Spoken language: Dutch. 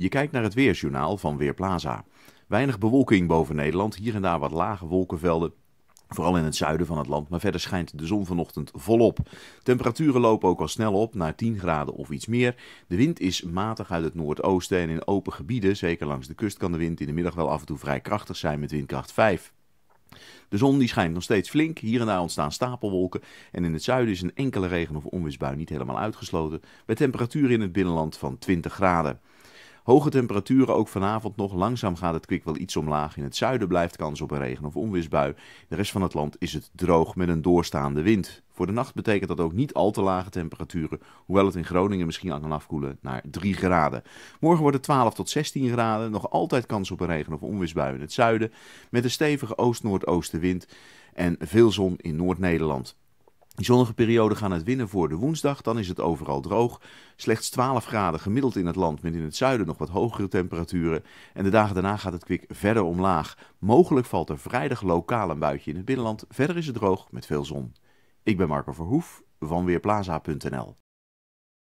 Je kijkt naar het Weersjournaal van Weerplaza. Weinig bewolking boven Nederland, hier en daar wat lage wolkenvelden. Vooral in het zuiden van het land, maar verder schijnt de zon vanochtend volop. Temperaturen lopen ook al snel op naar 10 graden of iets meer. De wind is matig uit het noordoosten en in open gebieden, zeker langs de kust, kan de wind in de middag wel af en toe vrij krachtig zijn met windkracht 5. De zon die schijnt nog steeds flink, hier en daar ontstaan stapelwolken en in het zuiden is een enkele regen- of onweersbui niet helemaal uitgesloten, bij temperaturen in het binnenland van 20 graden. Hoge temperaturen ook vanavond nog. Langzaam gaat het kwik wel iets omlaag. In het zuiden blijft kans op een regen- of onweersbui. De rest van het land is het droog met een doorstaande wind. Voor de nacht betekent dat ook niet al te lage temperaturen, hoewel het in Groningen misschien al kan afkoelen naar 3 graden. Morgen wordt het 12 tot 16 graden, nog altijd kans op een regen- of onweersbui in het zuiden, met een stevige oost-noordoostenwind en veel zon in Noord-Nederland. Die zonnige perioden gaan het winnen voor de woensdag. Dan is het overal droog. Slechts 12 graden gemiddeld in het land, met in het zuiden nog wat hogere temperaturen. En de dagen daarna gaat het kwik verder omlaag. Mogelijk valt er vrijdag lokaal een buitje in het binnenland. Verder is het droog met veel zon. Ik ben Marco Verhoef van Weerplaza.nl